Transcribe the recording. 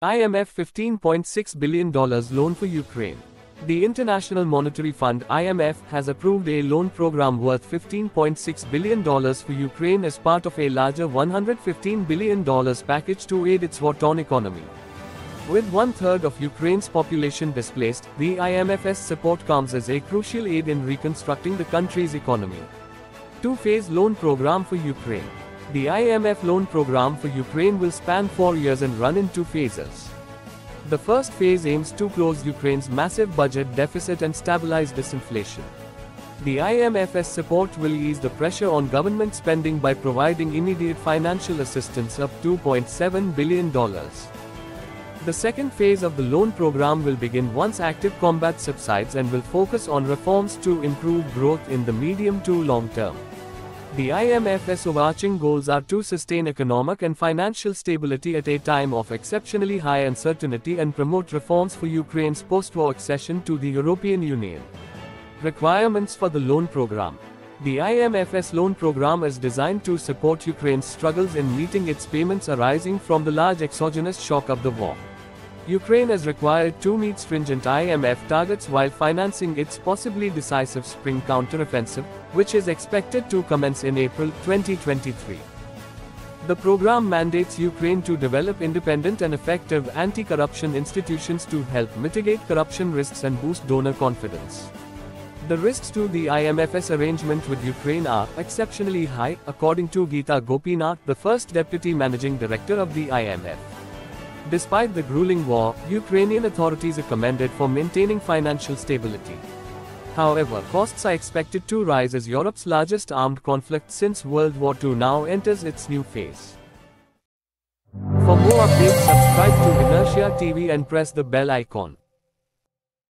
IMF $15.6 billion loan for Ukraine. The International Monetary Fund IMF has approved a loan program worth $15.6 billion for Ukraine as part of a larger $115 billion package to aid its war-torn economy. With one third of Ukraine's population displaced, the IMF's support comes as a crucial aid in reconstructing the country's economy. Two-phase loan program for Ukraine. The IMF loan program for Ukraine will span four years and run in two phases. The first phase aims to close Ukraine's massive budget deficit and stabilize disinflation. The IMF's support will ease the pressure on government spending by providing immediate financial assistance of $2.7 billion. The second phase of the loan program will begin once active combat subsides and will focus on reforms to improve growth in the medium to long term. The IMF's overarching goals are to sustain economic and financial stability at a time of exceptionally high uncertainty and promote reforms for Ukraine's post-war accession to the European Union. Requirements for the loan program. The IMF's loan program is designed to support Ukraine's struggles in meeting its payments arising from the large exogenous shock of the war. Ukraine is required to meet stringent IMF targets while financing its possibly decisive spring counteroffensive, which is expected to commence in April 2023. The program mandates Ukraine to develop independent and effective anti-corruption institutions to help mitigate corruption risks and boost donor confidence. The risks to the IMF's arrangement with Ukraine are exceptionally high, according to Gita Gopinath, the first deputy managing director of the IMF. Despite the grueling war, Ukrainian authorities are commended for maintaining financial stability. However, costs are expected to rise as Europe's largest armed conflict since World War II now enters its new phase. For more updates subscribe to Inertia TV and press the bell icon.